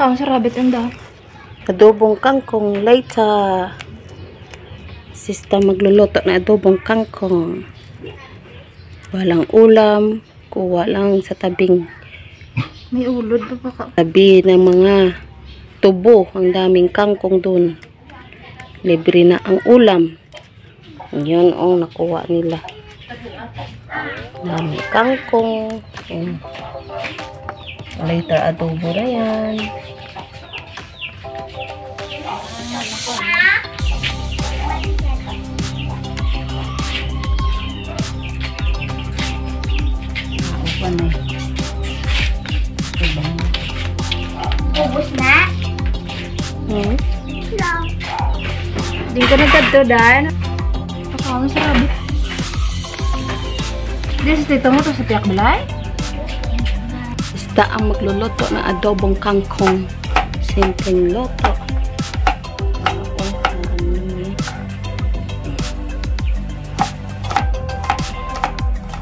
Ang sarabit ang da. Adobong kangkong later. Sista magluluto na adobong kangkong. Walang ulam, kuha lang sa tabing May ulod pa pa ka. tabi ng mga tubo. Ang daming kangkong dun. Libre na ang ulam. Yun ang nakuha nila. Dami kangkong. Yan. Later adobo na yan. Hmm? Di ka nagkadto dan. Ang sarabit. Di sa tito mo to sa tiyak balay? Basta ang magluluto ng adobong kangkong. Simpleng loto.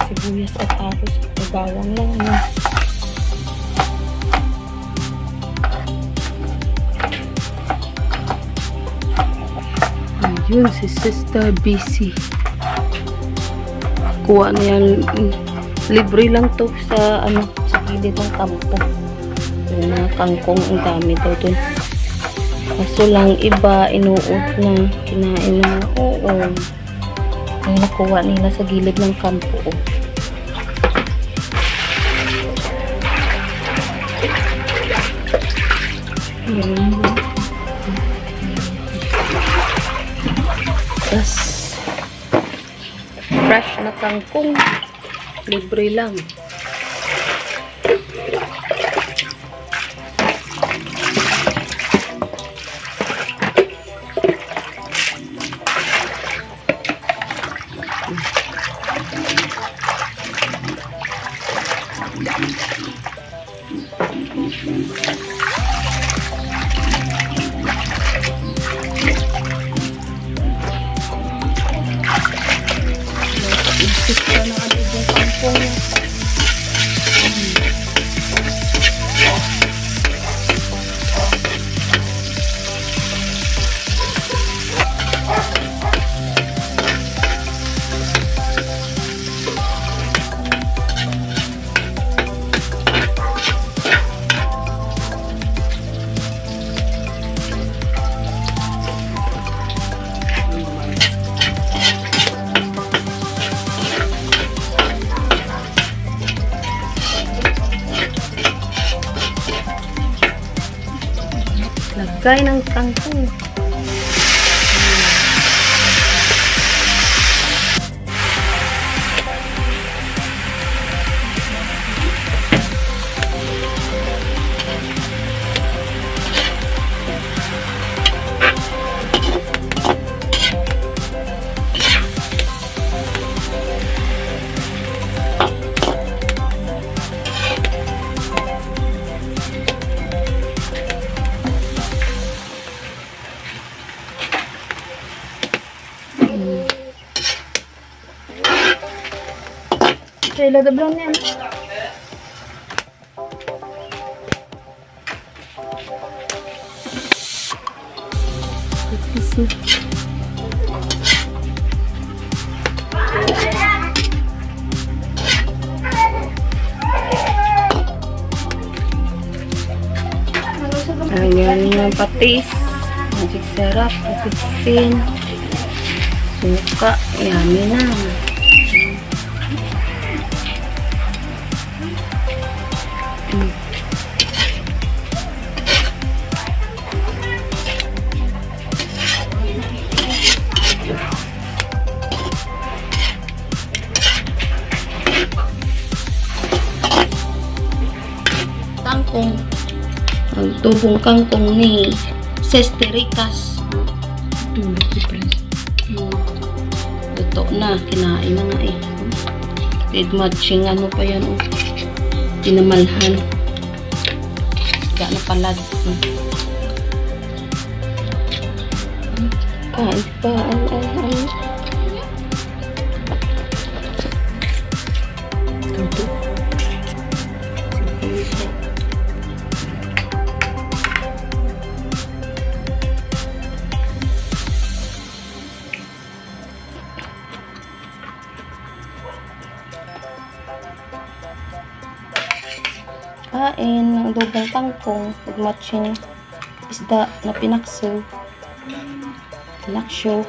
Sibuyas at tapos bawang lang. No? Ayun, si Sister BC. Kuha na yan. Libre lang to sa ano sa gilid ng kampo. Yung mga kangkong ang dami daw dun. Kaso lang iba inuot na kinain na oo. Ang nakuha nila sa gilid ng kampo. oh. Ayan. Tas fresh na kangkong. Libre lang. Lagay ng kangkong. Kailan da brown yan? Ipis na. Ayan yung patis. Magic syrup. Apisin. Suka. Yummy na. Kangkong. Ang tubong kangkong ni Sestericas. Luto na. Kinain na nga eh. With matching ano pa yan. Oh. Pinamalhan. Isda na palad. Kain pa. Ay, ay, ay. Kain ng adobong kangkong with matching isda na pinakso. Pinaksyo.